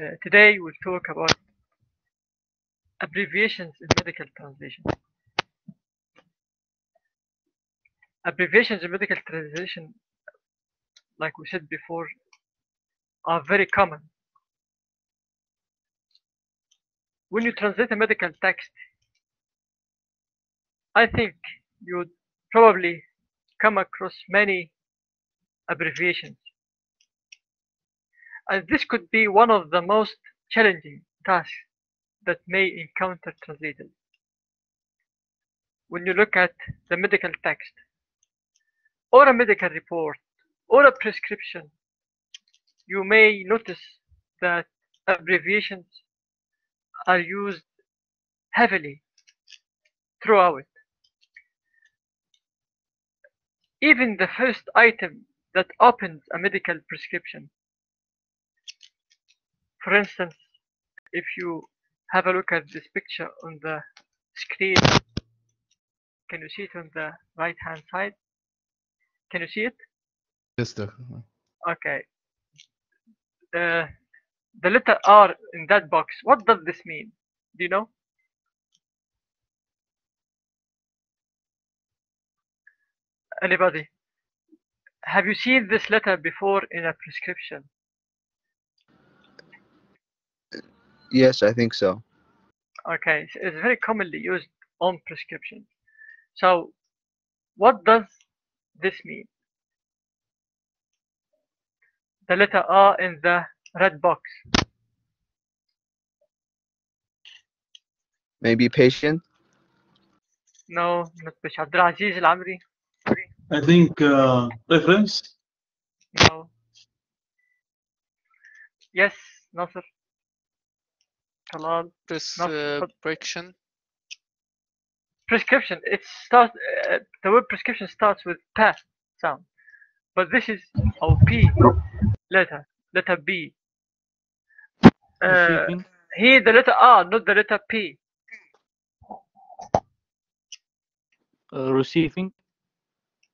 Uh, today we'll talk about abbreviations in medical translation. Abbreviations in medical translation, like we said before, are very common. When you translate a medical text, I think you would probably come across many abbreviations. And this could be one of the most challenging tasks that may encounter translators. When you look at the medical text, or a medical report, or a prescription, you may notice that abbreviations are used heavily throughout. Even the first item that opens a medical prescription. For instance, if you have a look at this picture on the screen, can you see it on the right hand side? Can you see it? Yes, doctor. Okay. The, the letter R in that box, what does this mean? Do you know? Anybody? Have you seen this letter before in a prescription? Yes, I think so. Okay, so it's very commonly used on prescriptions. So, what does this mean? The letter R in the red box. Maybe patient? No, not Bish. Abdul Aziz Al Amri. I think uh, reference. No. Yes, Nasser. Talal. Not- but- Prescription. prescription it starts uh, the word prescription starts with p sound but this is or p letter letter b uh, Receiving. here the letter r not the letter p Uh, receiving.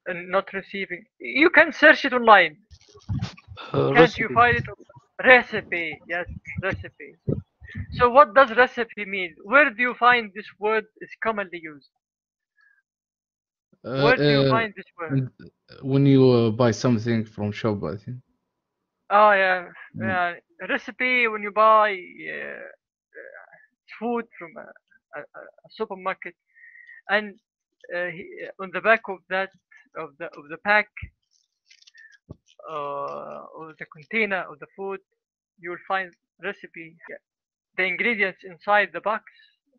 and not receiving you can search it online Uh, can't you find it recipe yes recipe so what does recipe mean where do you find this word is commonly used Uh, where do you uh, find this word when- when you uh, buy something from shop, I think. Oh yeah, Mm. yeah. Recipe when you buy uh, uh, food from a, a, a- supermarket, and uh, he- on the back of that of the of the pack uh, or the container of the food, you will find recipe. Yeah. The ingredients inside the box,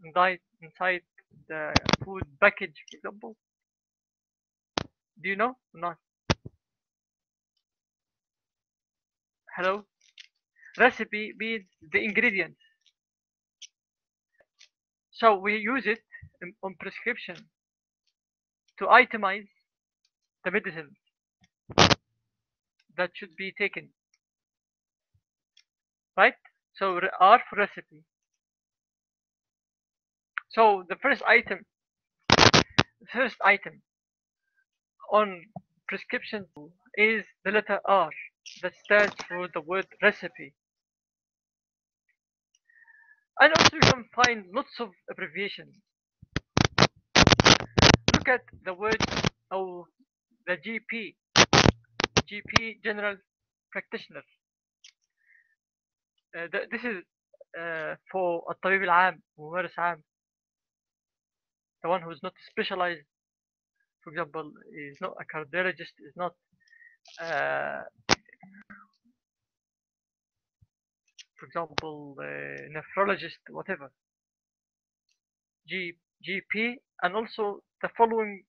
inside inside the food package, for example. Do you know? or Not. Hello. Recipe means the ingredients. So we use it in, on prescription to itemize the medicines that should be taken. Right? So for recipe. So the first item, first item on prescription is the letter R that stands for the word recipe. And also you can find lots of abbreviations. Look at the word or the GP. GP General Practitioner Uh, th- this is uh, for الطبيب العام ممارس عام. The one who is not specialized. For example, is not a cardiologist, is not uh, for example, uh, nephrologist, whatever. G, GP, and also the following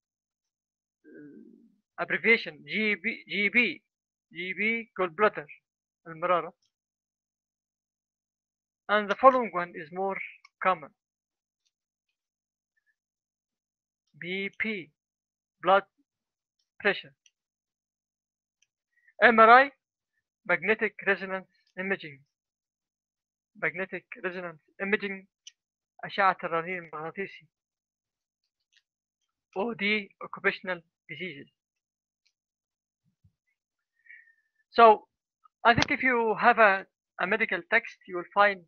uh, abbreviation GB, GB, GB gallbladder, المرارة. And the following one is more common. BP, blood pressure. MRI, magnetic resonance imaging. magnetic resonance imaging أشعة الرنين المغناطيسي OD occupational diseases so I think if you have a, a medical text, you will find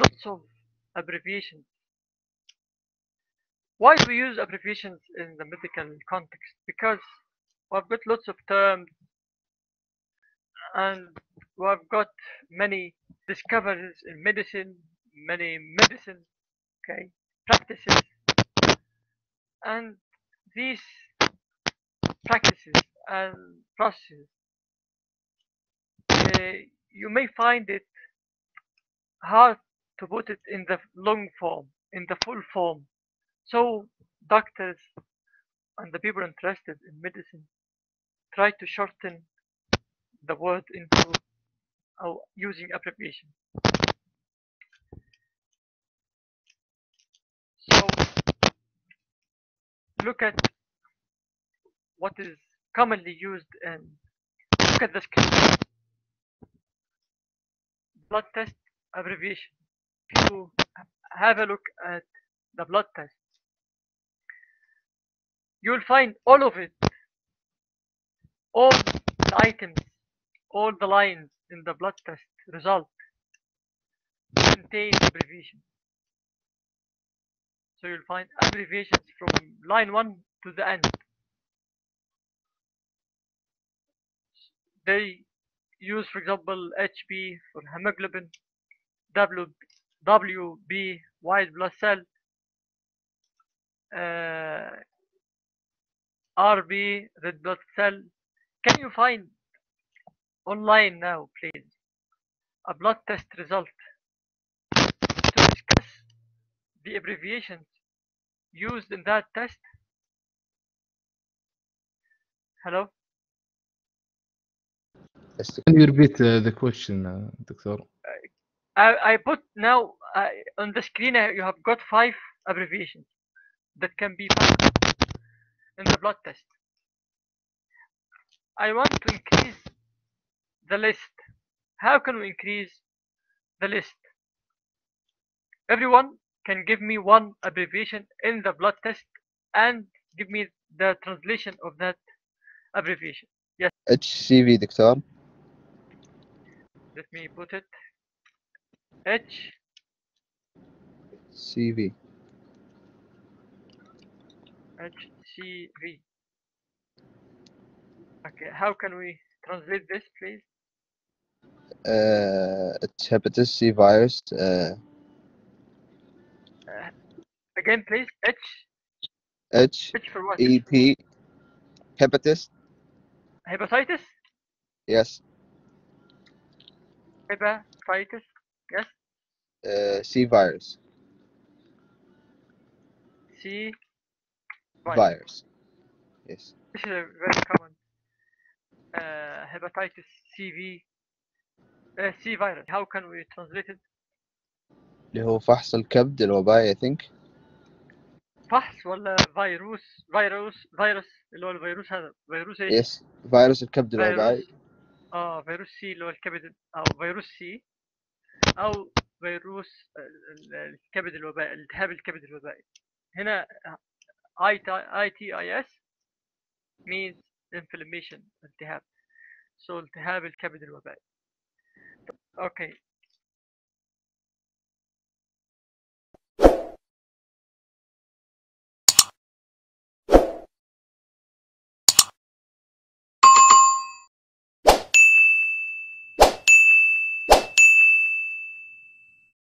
lots of abbreviations. Why do we use abbreviations in the medical context? Because we've got lots of terms and we've got many discoveries in medicine, many medicine, okay, practices, and these practices and processes, uh, you may find it hard to put it in the long form, in the full form. So doctors and the people interested in medicine try to shorten the word into uh, using abbreviation. So look at what is commonly used and look at the. Blood test abbreviation. You have a look at the blood test, you will find all of it, all the items, all the lines in the blood test result contain abbreviations. So you'll find abbreviations from line 1 to the end. They use, for example, HB for hemoglobin, W, WB, white blood cell, uh, RB, red blood cell. Can you find online now, please, a blood test result to discuss the abbreviations used in that test? Hello? Can you repeat uh, the question, uh, Doctor? I, I put now uh, on the screen uh, you have got five abbreviations that can be found in the blood test. I want to increase the list. How can we increase the list? Everyone can give me one abbreviation in the blood test and give me the translation of that abbreviation. Yes. HCV, doctor. Let me put it H CV HCV. Okay, how can we translate this, please? uh, it's hepatitis C virus uh, Again, please. H. H H for what? E P hepatitis Hepatitis. yes Hepatitis. Yes. Virus yes This is a very common uh, hepatitis CV. Uh, C virus. How can we translate it? اللي هو فحص الكبد الوبائي I think فحص ولا فيروس فيروس فيروس اللي هو الفيروس هذا فيروس إيش؟ yes فيروس الكبد الوبائي فيروس آه فيروس سي اللي هو الكبد أو فيروس سي أو فيروس ال- ال- الكبد الوبائي التهاب الكبد الوبائي. هنا اي اي تي اي اس means inflammation التهاب. So التهاب الكبد الوبائي. أوكي